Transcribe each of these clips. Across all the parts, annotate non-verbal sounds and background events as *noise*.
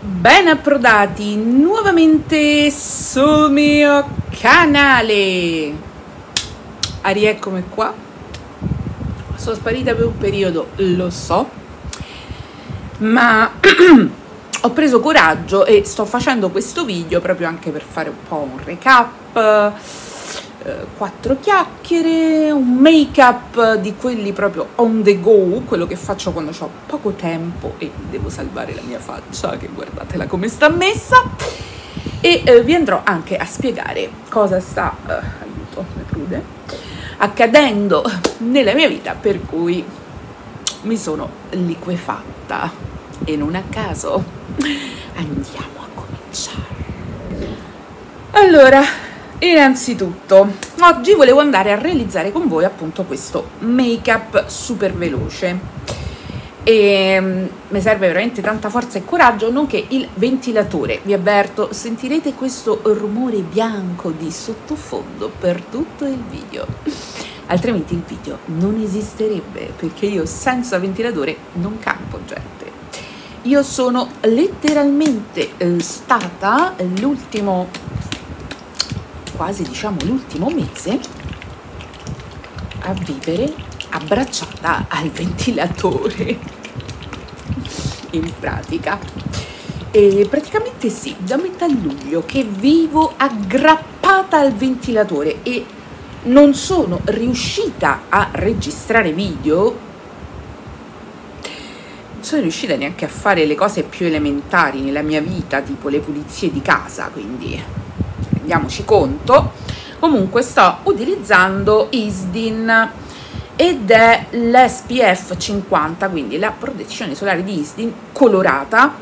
Ben approdati nuovamente sul mio canale. Ah, rieccomi qua. Sono sparita per un periodo, lo so, ma *clears throat* ho preso coraggio e sto facendo questo video proprio anche per fare un po' un recap quattro chiacchiere, un make up di quelli proprio on the go, quello che faccio quando ho poco tempo e devo salvare la mia faccia, che guardatela come sta messa. E eh, vi andrò anche a spiegare cosa sta, eh, aiuto, mi prude, accadendo nella mia vita per cui mi sono liquefatta e non a caso andiamo a cominciare. Allora, Innanzitutto, oggi volevo andare a realizzare con voi appunto questo make up super veloce. E um, mi serve veramente tanta forza e coraggio nonché il ventilatore. Vi avverto sentirete questo rumore bianco di sottofondo per tutto il video. Altrimenti il video non esisterebbe perché io senza ventilatore non campo gente. Io sono letteralmente eh, stata l'ultimo quasi diciamo l'ultimo mese a vivere abbracciata al ventilatore. In pratica. E praticamente sì da metà luglio che vivo aggrappata al ventilatore e non sono riuscita a registrare video. Non sono riuscita neanche a fare le cose più elementari nella mia vita tipo le pulizie di casa quindi rendiamoci conto. Comunque sto utilizzando Isdin ed è l'SPF 50 quindi la protezione solare di Isdin colorata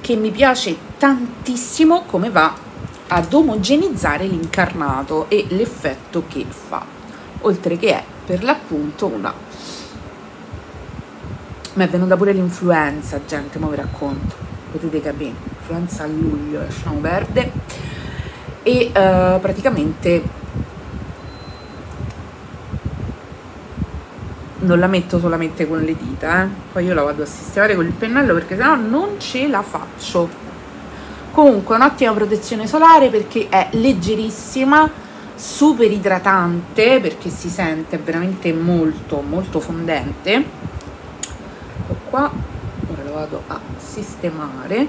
che mi piace tantissimo come va ad omogenizzare l'incarnato e l'effetto che fa. Oltre che è per l'appunto una mi è venuta pure l'influenza gente ma vi racconto. Potete capire influenza a luglio lasciamo verde e uh, praticamente non la metto solamente con le dita eh? poi io la vado a sistemare con il pennello perché sennò non ce la faccio. Comunque un'ottima protezione solare perché è leggerissima super idratante perché si sente veramente molto molto fondente. Ecco qua ora lo vado a sistemare.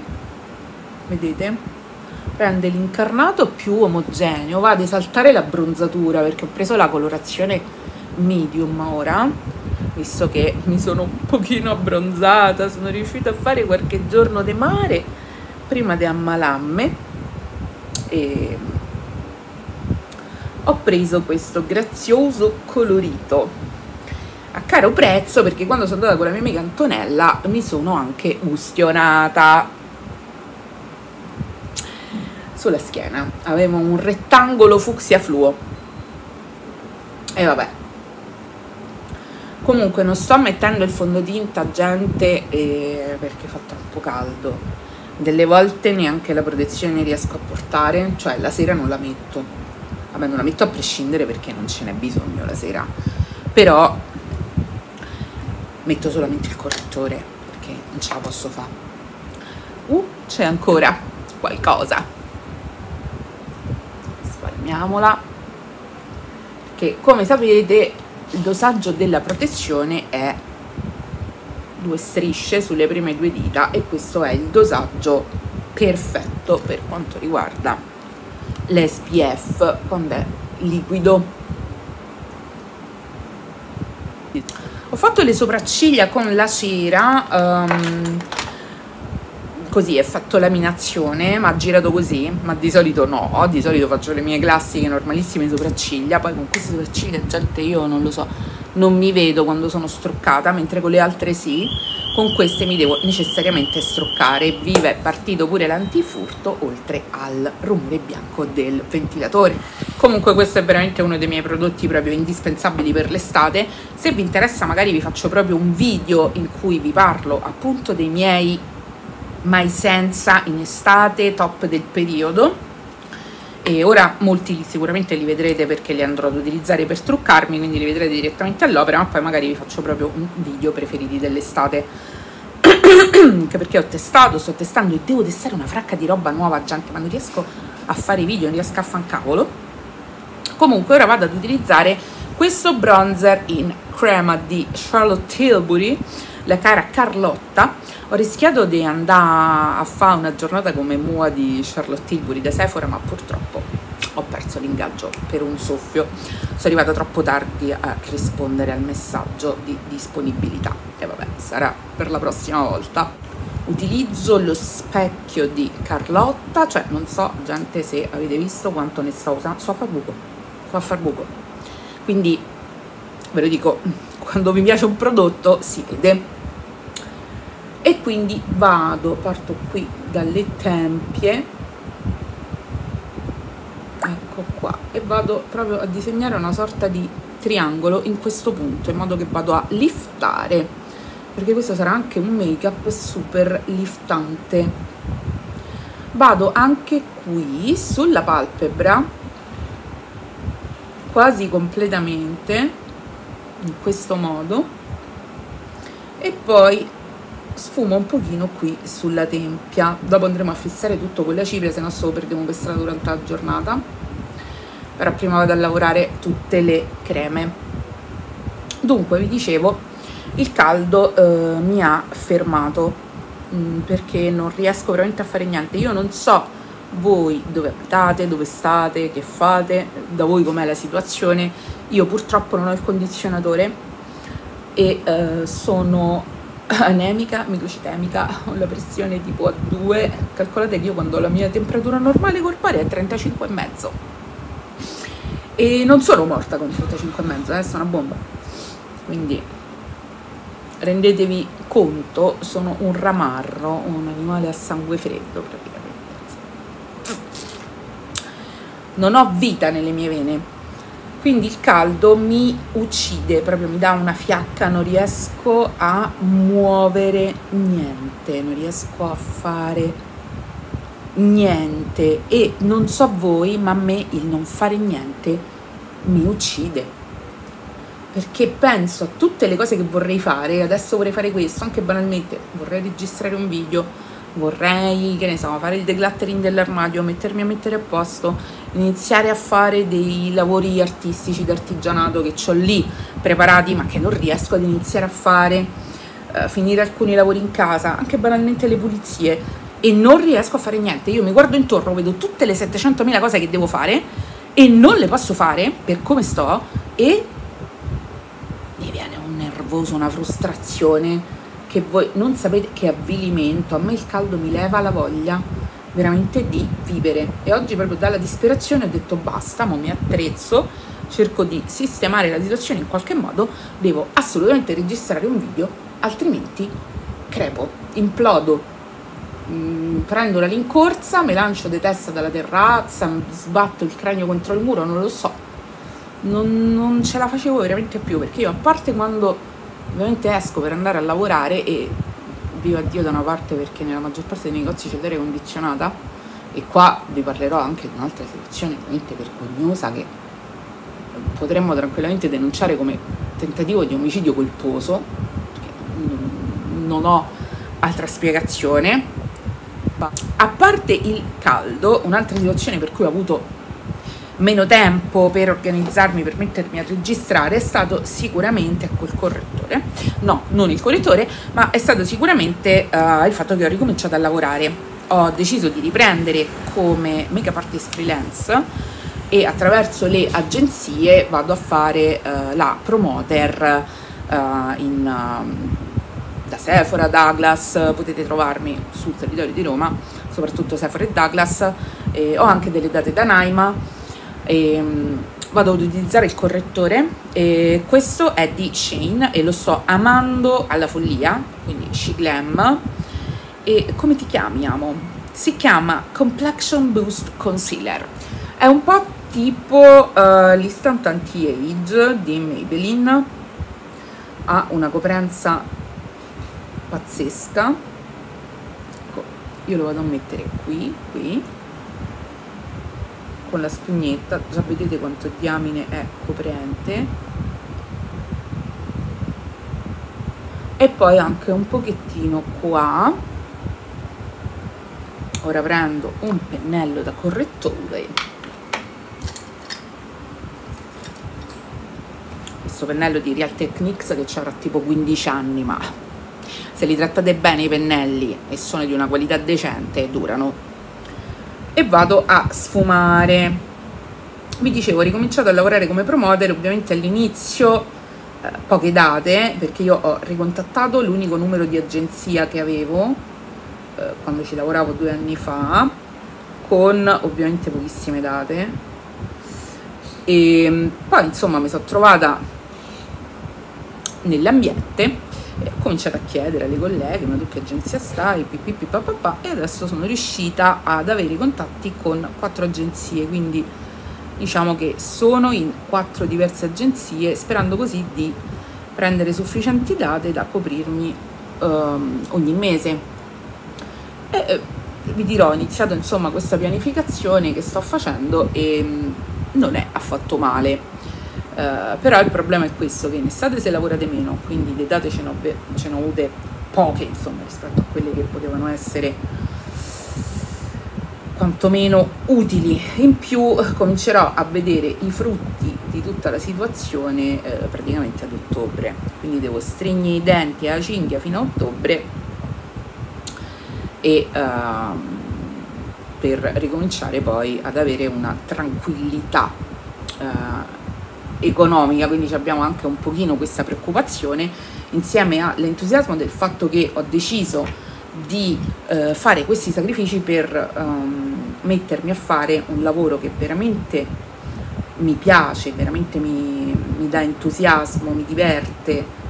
Vedete rende l'incarnato più omogeneo, va ad esaltare la bronzatura perché ho preso la colorazione medium ora, visto che mi sono un pochino abbronzata, sono riuscita a fare qualche giorno di mare prima di ammalarmi. E ho preso questo grazioso colorito a caro prezzo perché quando sono andata con la mia amica Antonella mi sono anche ustionata sulla schiena avevo un rettangolo fucsia fluo. E vabbè. Comunque non sto mettendo il fondotinta gente eh, perché fa troppo caldo. Delle volte neanche la protezione riesco a portare cioè la sera non la metto. Vabbè non la metto a prescindere perché non ce n'è bisogno la sera. Però metto solamente il correttore perché non ce la posso fare uh c'è ancora qualcosa risparmiamola che come sapete il dosaggio della protezione è due strisce sulle prime due dita e questo è il dosaggio perfetto per quanto riguarda l'SPF quando è liquido. Ho fatto le sopracciglia con la cera um, così è fatto laminazione ma girato così ma di solito no. Di solito faccio le mie classiche normalissime sopracciglia poi con queste sopracciglia gente io non lo so non mi vedo quando sono struccata mentre con le altre sì. Con queste mi devo necessariamente struccare. Viva è partito pure l'antifurto oltre al rumore bianco del ventilatore. Comunque questo è veramente uno dei miei prodotti proprio indispensabili per l'estate. Se vi interessa magari vi faccio proprio un video in cui vi parlo appunto dei miei mai senza in estate, top del periodo. E ora molti sicuramente li vedrete perché li andrò ad utilizzare per truccarmi quindi li vedrete direttamente all'opera ma poi magari vi faccio proprio un video preferiti dell'estate. *coughs* Anche perché ho testato, sto testando e devo testare una fracca di roba nuova già ma non riesco a fare video, non riesco a fare un cavolo. Comunque ora vado ad utilizzare questo bronzer in crema di Charlotte Tilbury la cara Carlotta ho rischiato di andare a fare una giornata come mua di Charlotte Tilbury da Sephora ma purtroppo ho perso l'ingaggio per un soffio. Sono arrivata troppo tardi a rispondere al messaggio di disponibilità. E vabbè sarà per la prossima volta. Utilizzo lo specchio di Carlotta cioè non so gente se avete visto quanto ne sto usando. So fa buco fa far buco. Quindi ve lo dico quando mi piace un prodotto si vede. E quindi vado parto qui dalle tempie. Ecco qua. E vado proprio a disegnare una sorta di triangolo in questo punto in modo che vado a liftare. Perché questo sarà anche un make up super liftante. Vado anche qui sulla palpebra quasi completamente in questo modo e poi sfumo un pochino qui sulla tempia. Dopo andremo a fissare tutto con la cipria se no solo perdiamo per strada durante la giornata. Però prima vado a lavorare tutte le creme. Dunque vi dicevo il caldo eh, mi ha fermato mh, mm, perché non riesco veramente a fare niente. Io non so voi dove abitate, dove state, che fate, da voi com'è la situazione. Io purtroppo non ho il condizionatore e eh, sono *laughs* anemica, microcitemica, *laughs* ho la pressione tipo a 2. Calcolate che io quando ho la mia temperatura normale corporea è 35,5 e non sono morta con 35,5, adesso è una bomba. Quindi rendetevi conto, sono un ramarro, un animale a sangue freddo praticamente non ho vita nelle mie vene. Quindi il caldo mi uccide proprio mi dà una fiacca non riesco a muovere niente non riesco a fare niente. E non so voi ma a me il non fare niente mi uccide. Perché penso a tutte le cose che vorrei fare adesso vorrei fare questo anche banalmente vorrei registrare un video vorrei, che ne so, fare il decluttering dell'armadio, mettermi a mettere a posto, iniziare a fare dei lavori artistici d'artigianato che ho lì preparati ma che non riesco ad iniziare a fare, eh, finire alcuni lavori in casa, anche banalmente le pulizie e non riesco a fare niente. Io mi guardo intorno, vedo tutte le 700.000 cose che devo fare e non le posso fare per come sto e mi viene un nervoso, una frustrazione che voi non sapete che avvilimento, a me il caldo mi leva la voglia veramente di vivere. E oggi proprio dalla disperazione ho detto basta, mo mi attrezzo, cerco di sistemare la situazione in qualche modo, devo assolutamente registrare un video, altrimenti crepo, implodo, mm, prendo la rincorsa, mi lancio di testa dalla terrazza, sbatto il cranio contro il muro, non lo so, non, non ce la facevo veramente più perché io a parte quando ovviamente esco per andare a lavorare e viva Dio da una parte perché nella maggior parte dei negozi c'è l'aria condizionata e qua vi parlerò anche di un'altra situazione veramente vergognosa che potremmo tranquillamente denunciare come tentativo di omicidio colposo non ho altra spiegazione. A parte il caldo un'altra situazione per cui ho avuto meno tempo per organizzarmi, per mettermi a registrare, è stato sicuramente il correttore, no, non il correttore, ma è stato sicuramente uh, il fatto che ho ricominciato a lavorare. Ho deciso di riprendere come make-up artist freelance e attraverso le agenzie vado a fare uh, la promoter uh, in, da Sephora, Douglas, potete trovarmi sul territorio di Roma, soprattutto Sephora e Douglas, e ho anche delle date da Naima e, um, vado ad utilizzare il correttore e questo è di Shane e lo sto amando alla follia quindi She Glam e come ti chiami amo? si chiama Complexion Boost Concealer. È un po' tipo uh, l'Instant Anti-Age di Maybelline. Ha una coprenza pazzesca. Ecco, io lo vado a mettere qui qui con la spugnetta già vedete quanto diamine è coprente. E poi anche un pochettino qua. Ora prendo un pennello da correttore. Questo pennello di Real Techniques che avrà tipo 15 anni ma se li trattate bene i pennelli e sono di una qualità decente durano e vado a sfumare. Vi dicevo ho ricominciato a lavorare come promoter ovviamente all'inizio eh, poche date perché io ho ricontattato l'unico numero di agenzia che avevo eh, quando ci lavoravo due anni fa con ovviamente pochissime date. E mm, poi insomma mi sono trovata nell'ambiente e ho cominciato a chiedere alle colleghe ma tu che agenzia stai? Pipipi papà e adesso sono riuscita ad avere i contatti con quattro agenzie. Quindi diciamo che sono in quattro diverse agenzie sperando così di prendere sufficienti date da coprirmi um, ogni mese. E eh, vi dirò ho iniziato insomma questa pianificazione che sto facendo e um, non è affatto male uh, però il problema è questo che in estate se lavorate meno quindi le date ce ne ho avute poche insomma rispetto a quelle che potevano essere quantomeno utili. In più comincerò a vedere i frutti di tutta la situazione eh, praticamente ad ottobre, quindi devo stringere i denti alla cinghia fino a ottobre e uh, per ricominciare poi ad avere una tranquillità uh, economica, quindi abbiamo anche un pochino questa preoccupazione insieme all'entusiasmo del fatto che ho deciso di uh, fare questi sacrifici per um, mettermi a fare un lavoro che veramente mi piace, veramente mi, mi dà entusiasmo, mi diverte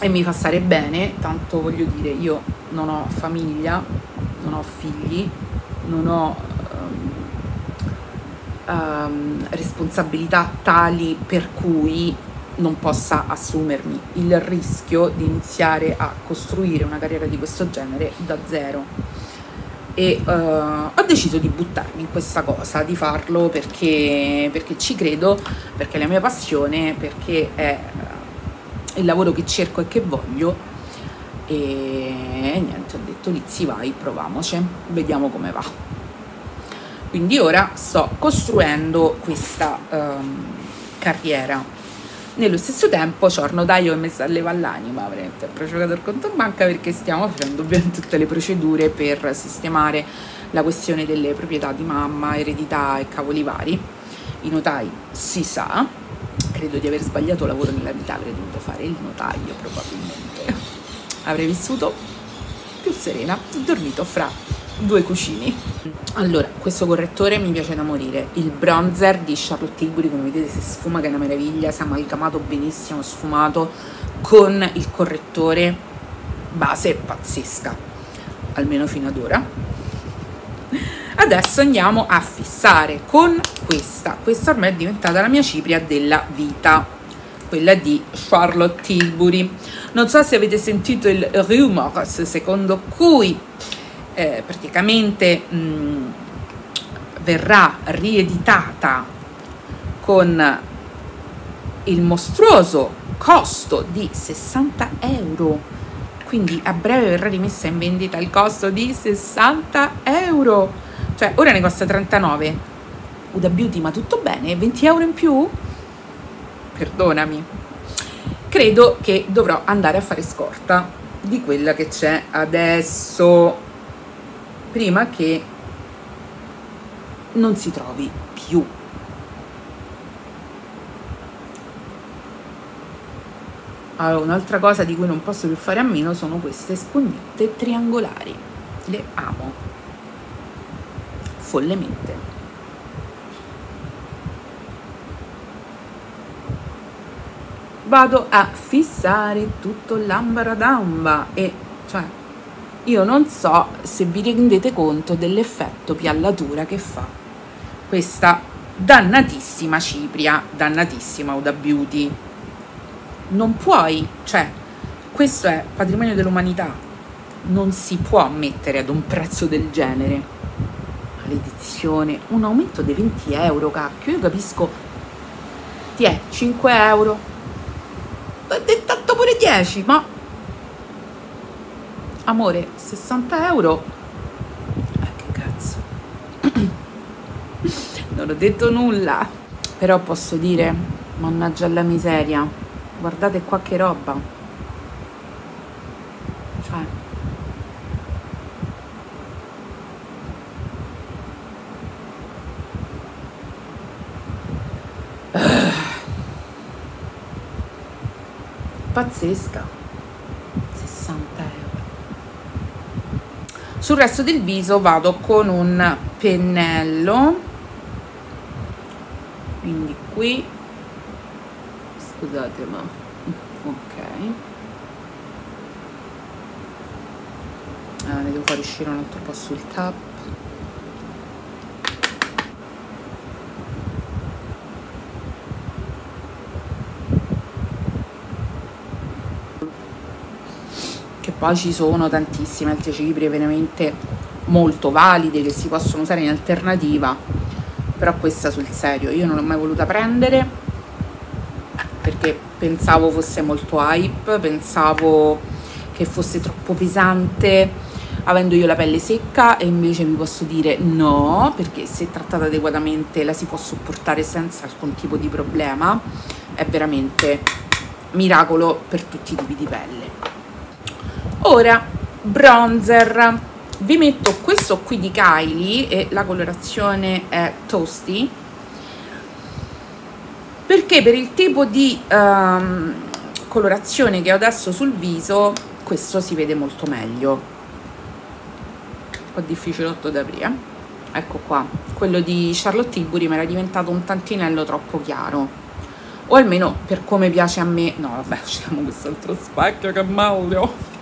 e mi fa stare bene, tanto voglio dire, io non ho famiglia, non ho figli, non ho um, responsabilità tali per cui non possa assumermi il rischio di iniziare a costruire una carriera di questo genere da zero e uh, ho deciso di buttarmi in questa cosa, di farlo perché, perché ci credo, perché è la mia passione, perché è il lavoro che cerco e che voglio e niente, ho detto Lizzi vai, proviamoci, vediamo come va. Quindi ora sto costruendo questa um, carriera. Nello stesso tempo notaio che mi sta a levare l'anima veramente giocato il conto in banca perché stiamo facendo ovviamente tutte le procedure per sistemare la questione delle proprietà di mamma, eredità e cavoli vari. I notai si sa. Credo di aver sbagliato lavoro nella vita avrei dovuto fare il notaio probabilmente. Avrei vissuto più serena dormito fra due cuscini. Allora questo correttore mi piace da morire. Il bronzer di Charlotte Tilbury come vedete si sfuma che è una meraviglia. Si è amalgamato benissimo sfumato con il correttore base pazzesca almeno fino ad ora. Adesso andiamo a fissare con questa. Questa ormai è diventata la mia cipria della vita quella di Charlotte Tilbury. Non so se avete sentito il rumors secondo cui eh, praticamente mh, mm, verrà rieditata con il mostruoso costo di 60 euro. Quindi a breve verrà rimessa in vendita il costo di 60 euro. Cioè ora ne costa 39 Uda Beauty ma tutto bene? 20 euro in più? Perdonami. Credo che dovrò andare a fare scorta di quella che c'è adesso prima che non si trovi più. Allora, un'altra cosa di cui non posso più fare a meno sono queste spugnette triangolari. Le amo follemente. Vado a fissare tutto l'ambaradamba e cioè io non so se vi rendete conto dell'effetto piallatura che fa questa dannatissima cipria, dannatissima Uda Beauty. Non puoi, cioè, questo è patrimonio dell'umanità, non si può mettere ad un prezzo del genere. Maledizione, un aumento di 20 euro, cacchio, io capisco, ti è 5 euro, è tanto pure 10 ma amore 60 euro? Eh, che cazzo. *clears throat* Non ho detto nulla. Però posso dire mannaggia la miseria. Guardate qua che roba. Cioè. *sighs* Pazzesca 60 euro sul resto del viso vado con un pennello. Quindi qui. Scusate ma ok. Ah, devo far uscire un altro po' sul tap poi ci sono tantissime altre ciprie veramente molto valide che si possono usare in alternativa però questa sul serio io non l'ho mai voluta prendere perché pensavo fosse molto hype pensavo che fosse troppo pesante avendo io la pelle secca e invece vi posso dire no perché se trattata adeguatamente la si può sopportare senza alcun tipo di problema. È veramente miracolo per tutti i tipi di pelle ora bronzer. Vi metto questo qui di Kylie e la colorazione è Toasty. Perché per il tipo di um, colorazione che ho adesso sul viso questo si vede molto meglio. Un po' difficilotto da aprire ecco qua quello di Charlotte Tilbury mi era diventato un tantinello troppo chiaro. O almeno per come piace a me. No vabbè *laughs* usciamo quest'altro specchio che maudio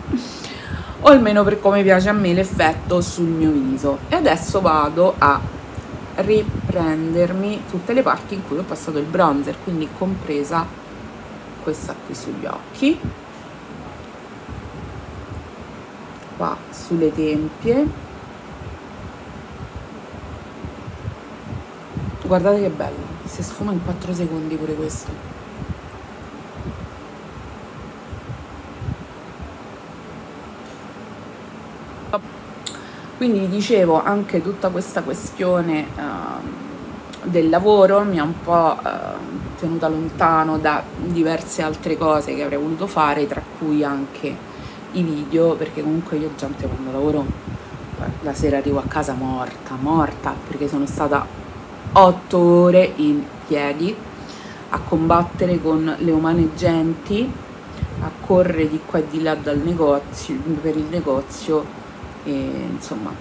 o almeno per come piace a me l'effetto sul mio viso. E adesso vado a riprendermi tutte le parti in cui ho passato il bronzer quindi compresa questa qui sugli occhi. Qua sulle tempie. Guardate che bello si sfuma in 4 secondi pure questo Quindi dicevo anche tutta questa questione uh, del lavoro mi ha un po' uh, tenuta lontano da diverse altre cose che avrei voluto fare, tra cui anche i video, perché comunque io gente quando lavoro la sera arrivo a casa morta, morta, perché sono stata otto ore in piedi a combattere con le umane genti, a correre di qua e di là dal negozio, per il negozio e insomma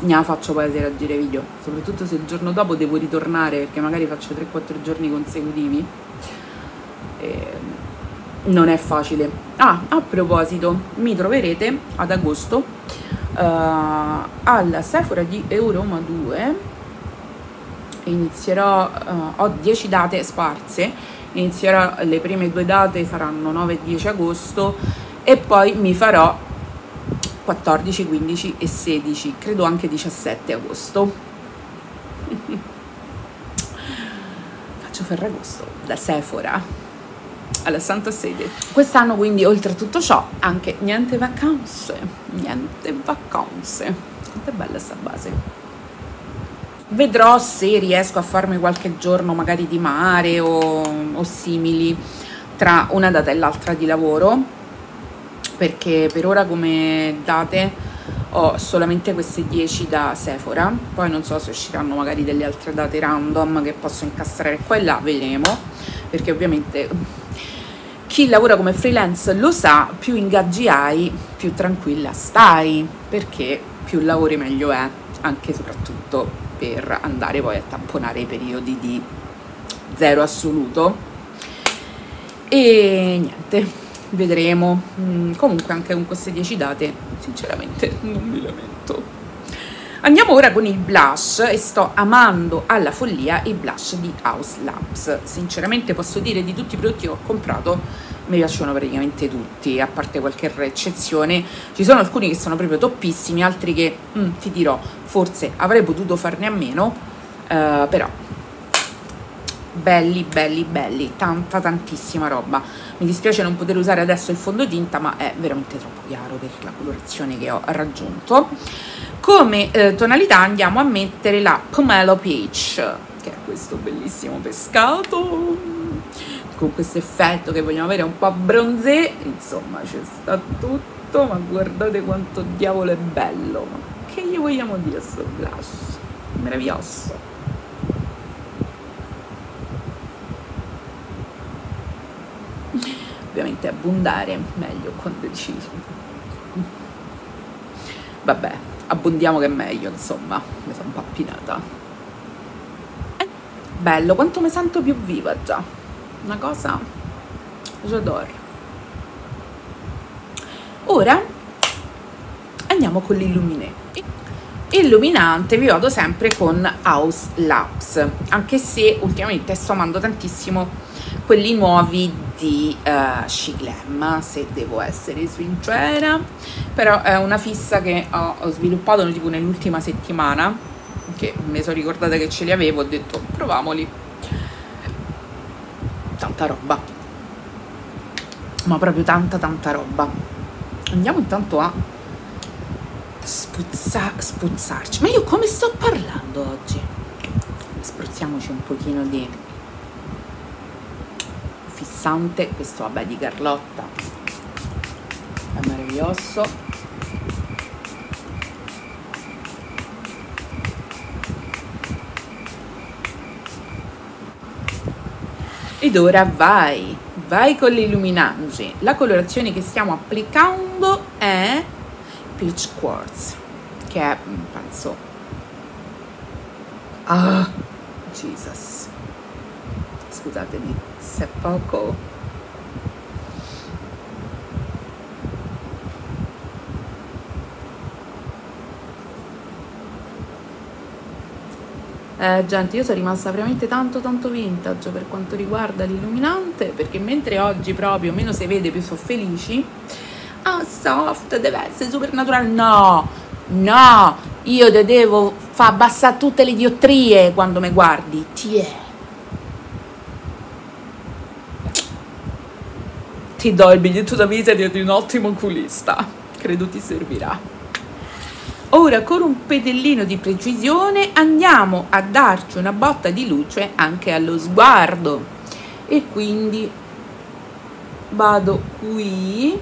ne faccio poi a girare video. Soprattutto se il giorno dopo devo ritornare perché magari faccio 3-4 giorni consecutivi e non è facile. Ah a proposito mi troverete ad agosto uh, alla Sephora di Euroma 2 inizierò uh, ho 10 date sparse. Inizierò le prime due date saranno 9 e 10 agosto e poi mi farò 14, 15 e 16, credo anche 17 agosto. *laughs* Faccio Ferragosto da Sephora alla Santa Sede. Quest'anno quindi oltre a tutto ciò anche niente vacanze, niente vacanze. Quanto è bella sta base. Vedrò se riesco a farmi qualche giorno magari di mare o, o simili tra una data e l'altra di lavoro perché per ora come date ho solamente queste 10 da Sephora. Poi non so se usciranno magari delle altre date random che posso incastrare qua e là, vedremo. Perché ovviamente *laughs* chi lavora come freelance lo sa, più ingaggi hai, più tranquilla stai, perché più lavori meglio è, anche e soprattutto per andare poi a tamponare i periodi di zero assoluto. E niente, vedremo. Mm, comunque anche con queste 10 date sinceramente non mi lamento. Andiamo ora con il blush e sto amando alla follia i blush di House Labs sinceramente posso dire di tutti i prodotti che ho comprato mi piacciono praticamente tutti a parte qualche eccezione. Ci sono alcuni che sono proprio toppissimi altri che mm, ti dirò forse avrei potuto farne a meno uh, però belli belli belli tanta tantissima roba. Mi dispiace non poter usare adesso il fondotinta ma è veramente troppo chiaro per la colorazione che ho raggiunto. Come eh, tonalità andiamo a mettere la Pomelo Peach che è questo bellissimo pescato con questo effetto che vogliamo avere un po' bronzé. Insomma c'è sta tutto ma guardate quanto diavolo è bello. Ma che gli vogliamo dire a sto blush? Meraviglioso ovviamente abbondare meglio quando ci vabbè abbondiamo che è meglio insomma mi sono un po' appinata eh, bello quanto mi sento più viva già. Una cosa j'adore ora andiamo con l'illuminante. Illuminante vi vado sempre con House Labs anche se ultimamente sto amando tantissimo quelli nuovi di uh, She Glam se devo essere sincera. Però è una fissa che ho, ho sviluppato tipo nell'ultima settimana che mi sono ricordata che ce li avevo ho detto proviamoli tanta roba. Ma proprio tanta tanta roba. Andiamo intanto a spuzza, spuzzarci. Ma io come sto parlando oggi? Spruzziamoci un pochino di fissante questo vabbè di Carlotta. È meraviglioso. Ed ora vai vai con l'illuminante la colorazione che stiamo applicando è peach quartz che è penso ah Jesus. Scusatemi se poco. Eh, gente, io sono rimasta veramente tanto tanto vintage per quanto riguarda l'illuminante, perché mentre oggi proprio meno si vede più sono felici, ah soft, deve essere super naturale, no, no, io te devo far abbassare tutte le diottrie quando mi guardi, tiè. Ti do il biglietto da visita di un ottimo oculista. Credo ti servirà. Ora con un pedellino di precisione andiamo a darci una botta di luce anche allo sguardo e quindi vado qui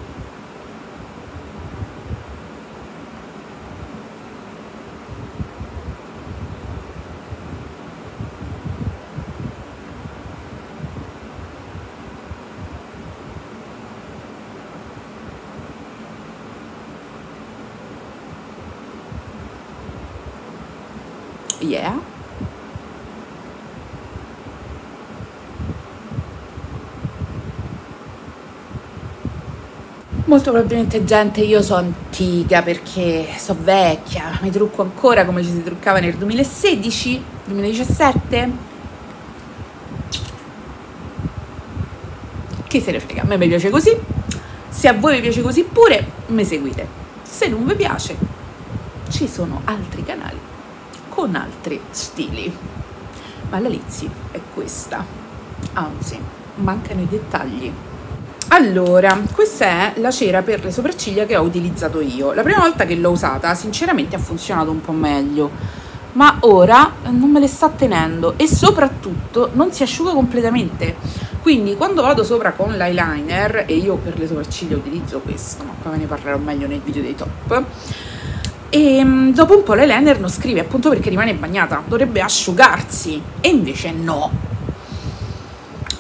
Molto probabilmente gente io sono antica perché so vecchia, mi trucco ancora come ci si truccava nel 2016, 2017. Chi se ne frega, a me mi piace così. Se a voi vi piace così pure, mi seguite. Se non vi piace, ci sono altri canali con altri stili. Ma la Lizzy è questa, anzi, mancano i dettagli. Allora, questa è la cera per le sopracciglia che ho utilizzato io. La prima volta che l'ho usata, sinceramente ha funzionato un po' meglio, ma ora non me le sta tenendo e soprattutto non si asciuga completamente. Quindi quando vado sopra con l'eyeliner, e io per le sopracciglia utilizzo questo, ma poi ve ne parlerò meglio nel video dei top, e mm, dopo un po' l'eyeliner non scrive appunto perché rimane bagnata dovrebbe asciugarsi e invece no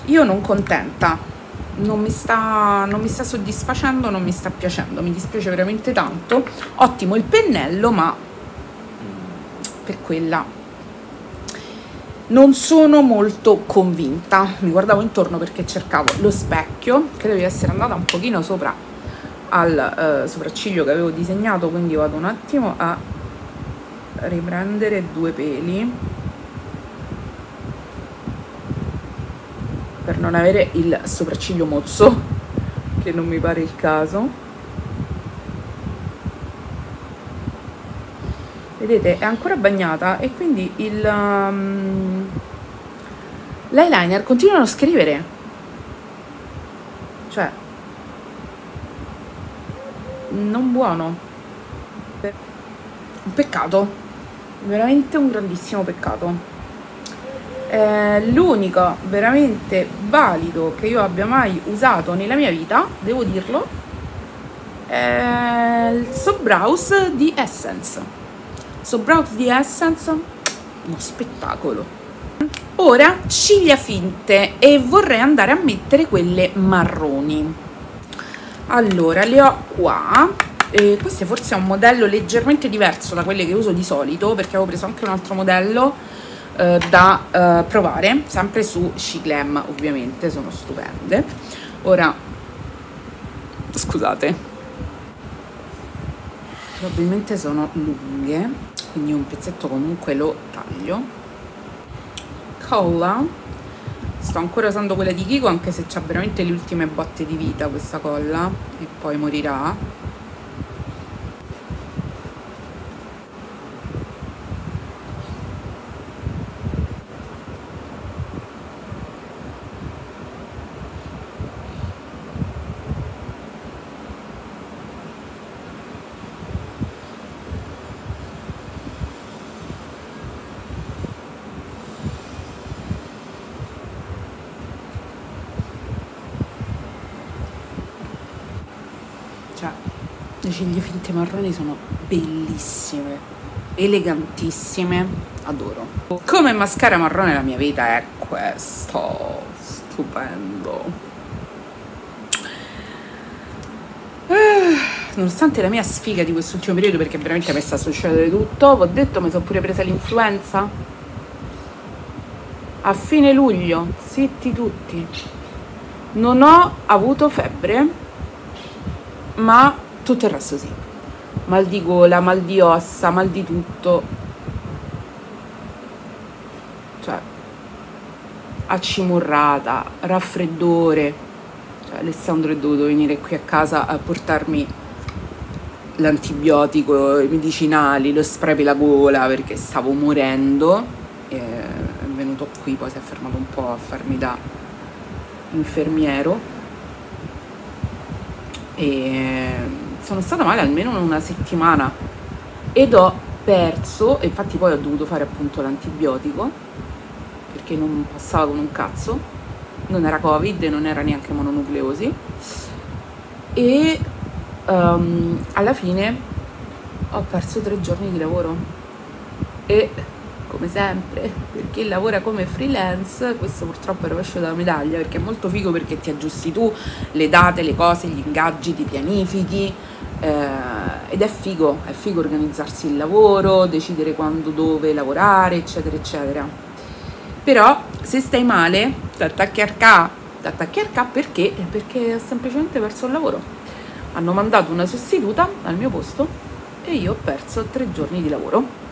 io non contenta non mi, sta, non mi sta soddisfacendo non mi sta piacendo mi dispiace veramente tanto. Ottimo il pennello ma per quella non sono molto convinta. Mi guardavo intorno perché cercavo lo specchio credo di essere andata un pochino sopra al eh, sopracciglio che avevo disegnato quindi vado un attimo a riprendere due peli per non avere il sopracciglio mozzo che non mi pare il caso. Vedete è ancora bagnata e quindi il, um, l'eyeliner continuano a scrivere. Cioè non buono. Un peccato. Veramente un grandissimo peccato eh, l'unico veramente valido che io abbia mai usato nella mia vita devo dirlo è il Sobrows di Essence. Sobrows di Essence uno spettacolo. Ora ciglia finte e vorrei andare a mettere quelle marroni. Allora le ho qua e questo forse è un modello leggermente diverso da quelle che uso di solito perché avevo preso anche un altro modello eh, da eh, provare sempre su Ciclem ovviamente sono stupende. Ora scusate. Probabilmente sono lunghe quindi un pezzetto comunque lo taglio. Colla. Sto ancora usando quella di Kiko anche se c'ha veramente le ultime botte di vita questa colla e poi morirà le ciglia finte marroni sono bellissime elegantissime adoro. Come mascara marrone la mia vita è questo stupendo. Eh, nonostante la mia sfiga di quest'ultimo periodo perché veramente mi sta succedendo tutto vi ho detto mi sono pure presa l'influenza. A fine luglio zitti tutti. Non ho avuto febbre ma tutto il resto sì. Mal di gola, mal di ossa, mal di tutto. Cioè accimurrata, raffreddore. Cioè, Alessandro è dovuto venire qui a casa a portarmi l'antibiotico, i medicinali, lo spray per la gola perché stavo morendo. E è venuto qui, poi si è fermato un po' a farmi da infermiero e sono stata male almeno una settimana. Ed ho perso, infatti poi ho dovuto fare appunto l'antibiotico perché non passava con un cazzo, non era covid, non era neanche mononucleosi. E um, alla fine ho perso tre giorni di lavoro. E come sempre per chi lavora come freelance questo purtroppo è rovescio della medaglia perché è molto figo perché ti aggiusti tu le date, le cose, gli ingaggi, ti pianifichi eh, ed è figo, è figo organizzarsi il lavoro, decidere quando, dove lavorare, eccetera, eccetera. Però se stai male, ti attacchi al K, ti attacchi al K perché? Perché ho semplicemente perso il lavoro. Hanno mandato una sostituta al mio posto e io ho perso tre giorni di lavoro.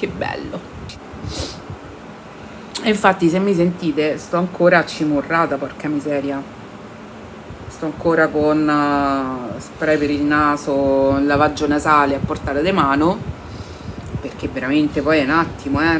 Che bello. Infatti se mi sentite sto ancora cimurrata, porca miseria sto ancora con uh, spray per il naso, lavaggio nasale a portata di mano perché veramente poi è un attimo, eh,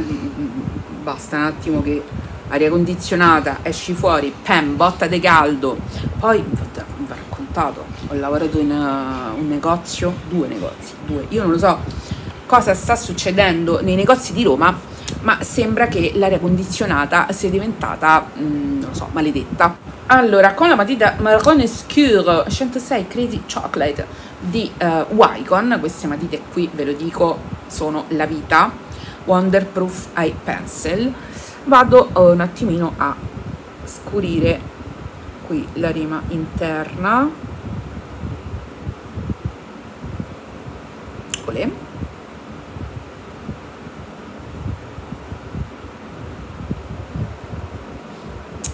basta un attimo che aria condizionata, esci fuori, pam, botta di caldo. Poi vi ho raccontato, ho lavorato in uh, un negozio, due negozi, due. Io non lo so cosa sta succedendo nei negozi di Roma, ma sembra che l'aria condizionata sia diventata, mm, non so, maledetta allora con la matita marrone scuro 106 Crazy Chocolate di uh, Wycon queste matite qui ve lo dico sono la vita Wonderproof Eye Pencil vado uh, un attimino a scurire qui la rima interna Olè.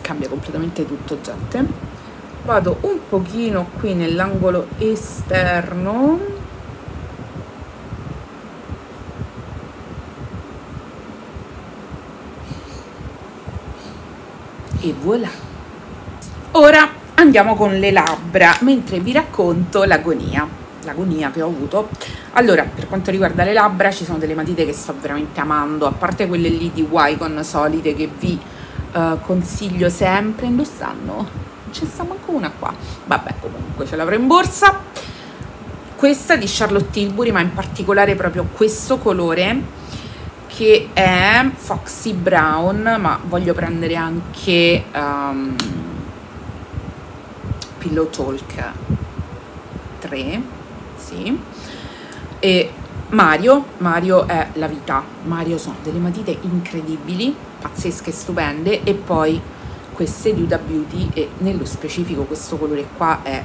Cambia completamente tutto gente. Vado un pochino qui nell'angolo esterno. E voilà. Ora andiamo con le labbra mentre vi racconto l'agonia. L'agonia che ho avuto. Allora per quanto riguarda le labbra ci sono delle matite che sto veramente amando a parte quelle lì di Wycon solide che vi uh, consiglio sempre indossando non c'è sta manco una qua. Vabbè comunque ce l'avrò in borsa. Questa di Charlotte Tilbury ma in particolare proprio questo colore che è Foxy Brown ma voglio prendere anche um, Pillow Talk 3 sì. E Mario, Mario è la vita. Mario sono delle matite incredibili pazzesche, stupende e poi queste di Uda Beauty e nello specifico questo colore qua è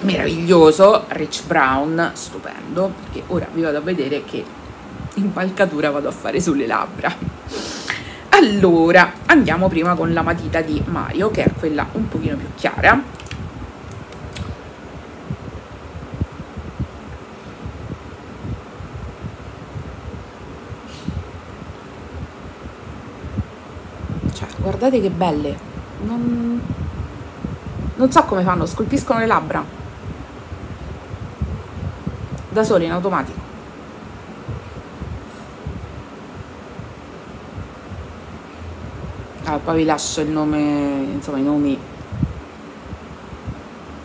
meraviglioso, rich brown, stupendo perché ora vi vado a vedere che impalcatura vado a fare sulle labbra. Allora andiamo prima con la matita di Mario che è quella un pochino più chiara cioè guardate che belle. Non, non so come fanno scolpiscono le labbra. Da sole in automatico. Ah, poi vi lascio il nome insomma i nomi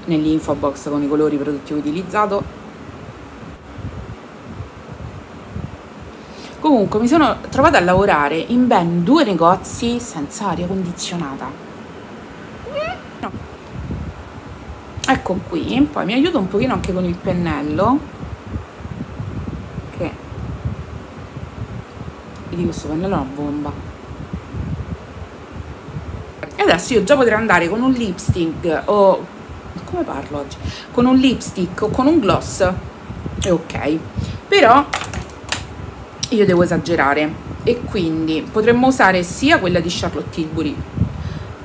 nell'info box con i colori prodotti utilizzato comunque mi sono trovata a lavorare in ben due negozi senza aria condizionata. Ecco qui poi mi aiuta un pochino anche con il pennello che vi dico questo pennello è una bomba. E adesso io già potrei andare con un lipstick o come parlo oggi? Con un lipstick o con un gloss è ok. Però io devo esagerare. E quindi potremmo usare sia quella di Charlotte Tilbury.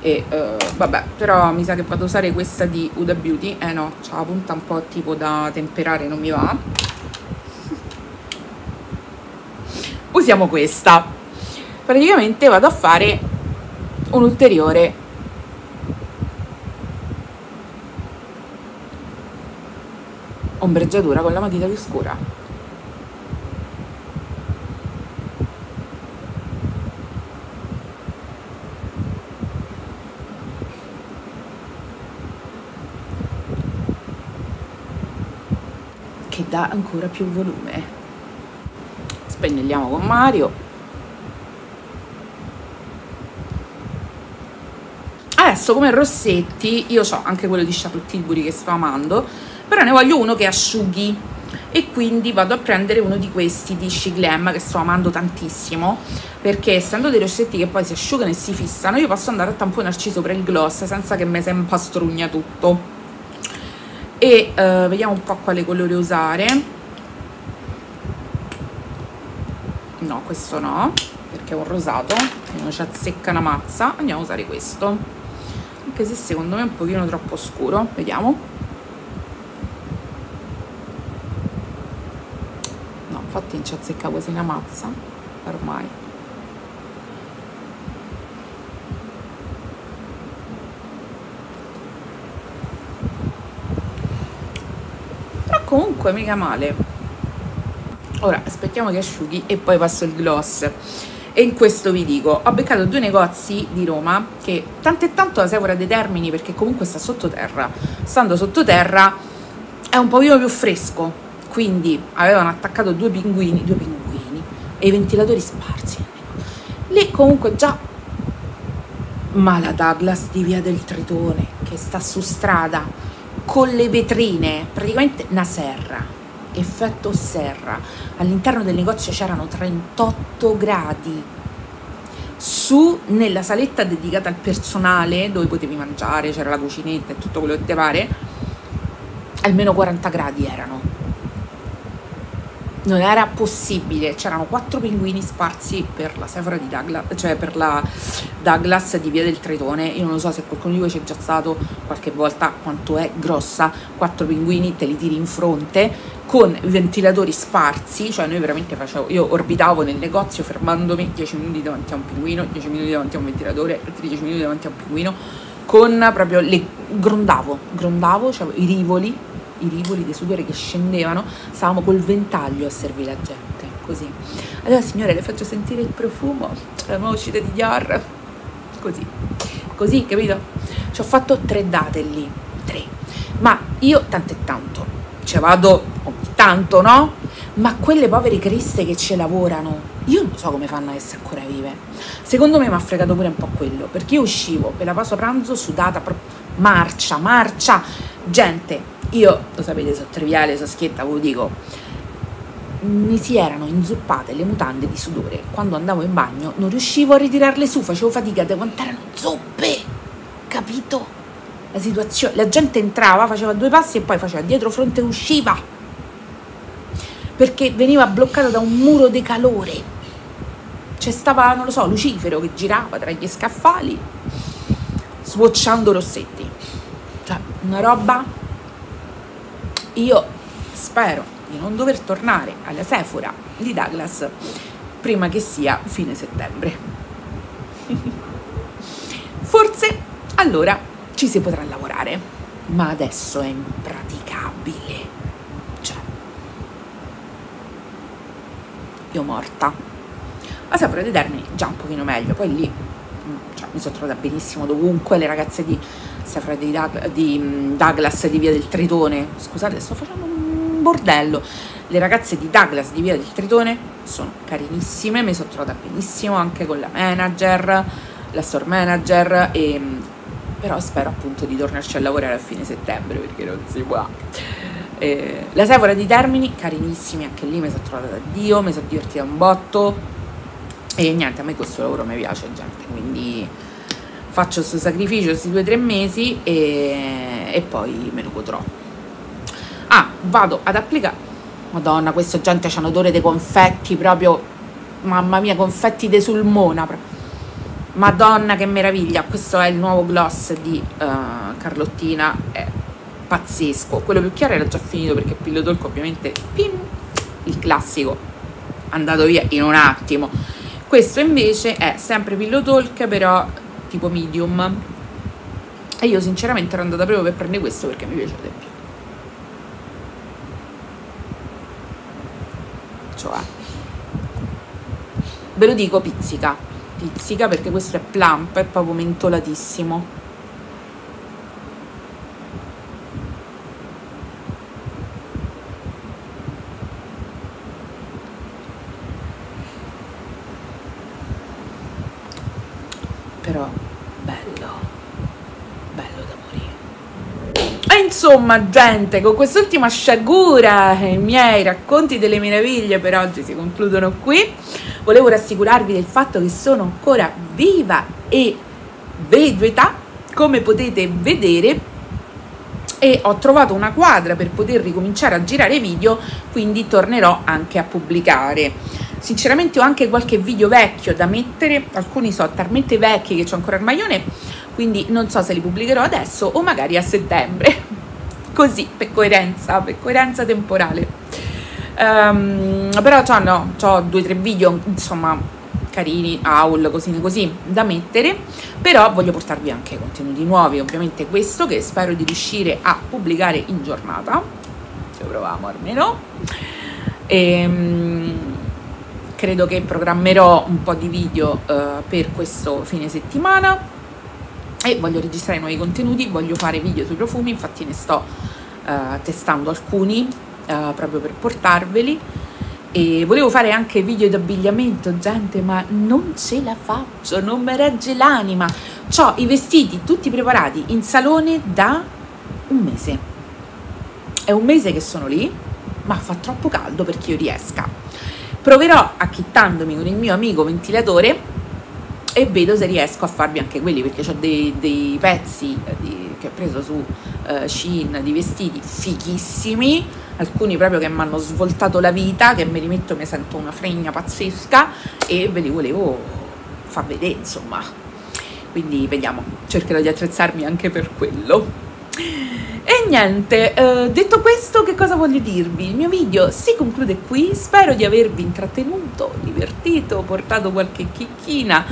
E uh, vabbè però mi sa che vado a usare questa di Huda Beauty. Eh no c'ha la punta un po' tipo da temperare non mi va. *laughs* Usiamo questa. Praticamente vado a fare un'ulteriore ombreggiatura con la matita più scura dà ancora più volume. Spennelliamo con Mario. Adesso come rossetti io ho anche quello di Charlotte Tilbury che sto amando però ne voglio uno che asciughi. E quindi vado a prendere uno di questi di She Glam che sto amando tantissimo perché essendo dei rossetti che poi si asciugano e si fissano io posso andare a tamponarci sopra il gloss senza che mi si impastrugna tutto e uh, vediamo un po' quale colore usare. No questo no perché è un rosato non ci azzecca una mazza. Andiamo a usare questo anche se secondo me è un pochino troppo scuro. Vediamo. No infatti non ci azzecca quasi una mazza ormai però comunque mica male. Ora aspettiamo che asciughi e poi passo il gloss. E in questo vi dico ho beccato due negozi di Roma che tanto e tanto la Sephora dei Termini perché comunque sta sottoterra. Stando sottoterra è un pochino più fresco quindi avevano attaccato due pinguini due pinguini e i ventilatori sparsi. Lì comunque già ma la Douglas di Via del Tritone che sta su strada con le vetrine praticamente una serra effetto serra. All'interno del negozio c'erano 38 gradi. Su nella saletta dedicata al personale, dove potevi mangiare, c'era la cucinetta e tutto quello che ti pare, almeno 40 gradi erano non era possibile, c'erano quattro pinguini sparsi per la Sephora di Douglas, cioè per la Douglas di Via del Tritone, io non so se qualcuno di voi c'è già stato qualche volta quanto è grossa, quattro pinguini te li tiri in fronte con ventilatori sparsi, cioè noi veramente facevo, io orbitavo nel negozio fermandomi 10 minuti davanti a un pinguino, 10 minuti davanti a un ventilatore, altri 10 minuti davanti a un pinguino, con proprio le grondavo, grondavo, cioè i rivoli i rivoli di sudore che scendevano, stavamo col ventaglio a servire la gente, così. Allora signore le faccio sentire il profumo, la nuova uscita di Dior, così, così, capito? Ci ho fatto tre date lì, tre, ma io tanto e tanto, ci vado ogni tanto, no? Ma quelle povere criste che ci lavorano, io non so come fanno a essere ancora vive. Secondo me mi ha fregato pure un po' quello, perché io uscivo per la pausa pranzo sudata, marcia, marcia. Gente, io, lo sapete, sono triviale, sono schietta, ve lo dico, mi si erano inzuppate le mutande di sudore. Quando andavo in bagno non riuscivo a ritirarle su, facevo fatica da quanto erano zuppe, capito? La situazione, la gente entrava, faceva due passi e poi faceva dietro fronte e usciva perché veniva bloccata da un muro di calore c'è stava, non lo so, Lucifero che girava tra gli scaffali swatchando rossetti. Cioè, una roba... Io spero di non dover tornare alla Sephora di Douglas prima che sia fine settembre. *laughs* Forse allora ci si potrà lavorare, ma adesso è impraticabile. Cioè, io morta la Sephora dei Termini già un pochino meglio, poi lì mm, cioè, mi sono trovata benissimo dovunque, le ragazze di Sephora di, Doug, di Douglas di Via del Tritone, scusate sto facendo un bordello, le ragazze di Douglas di Via del Tritone sono carinissime, mi sono trovata benissimo anche con la manager, la store manager e però spero appunto di tornarci a lavorare a fine settembre perché non si può. Eh, la Sephora di Termini, carinissimi, anche lì mi sono trovata da Dio, mi sono divertita un botto, e niente a me questo lavoro mi piace gente quindi faccio questo sacrificio questi due o tre mesi e, e poi me lo godrò. Ah vado ad applicare. Madonna questa gente c'ha un odore dei confetti proprio mamma mia confetti de sulmona madonna che meraviglia. Questo è il nuovo gloss di uh, Carlottina. È pazzesco. Quello più chiaro era già finito perché Pillow Talk ovviamente pim, il classico andato via in un attimo. Questo invece è sempre Pillow Talk però tipo medium. E io sinceramente ero andata proprio per prendere questo perché mi piace di più. Cioè ve lo dico pizzica. Pizzica perché questo è plump è proprio mentolatissimo insomma gente con quest'ultima sciagura i miei racconti delle meraviglie per oggi si concludono qui. Volevo rassicurarvi del fatto che sono ancora viva e vegeta come potete vedere. E ho trovato una quadra per poter ricominciare a girare video quindi tornerò anche a pubblicare sinceramente ho anche qualche video vecchio da mettere alcuni sono talmente vecchi che ho ancora il maglione quindi non so se li pubblicherò adesso o magari a settembre *laughs* così per coerenza, per coerenza temporale. Um, però c'ho, no, c'ho due o tre video, insomma, carini, haul, così così da mettere, però voglio portarvi anche contenuti nuovi, ovviamente questo che spero di riuscire a pubblicare in giornata, ci proviamo almeno. E, um, credo che programmerò un po' di video uh, per questo fine settimana e voglio registrare nuovi contenuti, voglio fare video sui profumi, infatti ne sto uh, testando alcuni uh, proprio per portarveli e volevo fare anche video d'abbigliamento, gente, ma non ce la faccio, non mi regge l'anima. Ho i vestiti tutti preparati in salone da un mese. È un mese che sono lì, ma fa troppo caldo perché io riesca. Proverò acchettandomi con il mio amico ventilatore e vedo se riesco a farvi anche quelli perché ho dei, dei pezzi eh, di, che ho preso su uh, Shein di vestiti fighissimi alcuni proprio che mi hanno svoltato la vita che mi rimetto mi sento una fregna pazzesca e ve li volevo far vedere insomma. Quindi vediamo cercherò di attrezzarmi anche per quello E niente, eh, detto questo, che cosa voglio dirvi? Il mio video si conclude qui, spero di avervi intrattenuto, divertito, portato qualche chicchina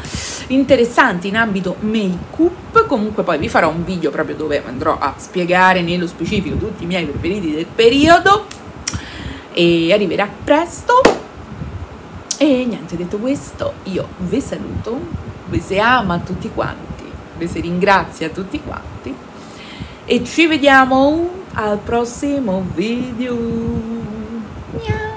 interessante in ambito make-up, comunque poi vi farò un video proprio dove andrò a spiegare nello specifico tutti i miei preferiti del periodo e arriverà presto. E niente, detto questo, io vi saluto, vi si ama a tutti quanti, vi si ringrazia a tutti quanti e ci vediamo al prossimo video. Miau.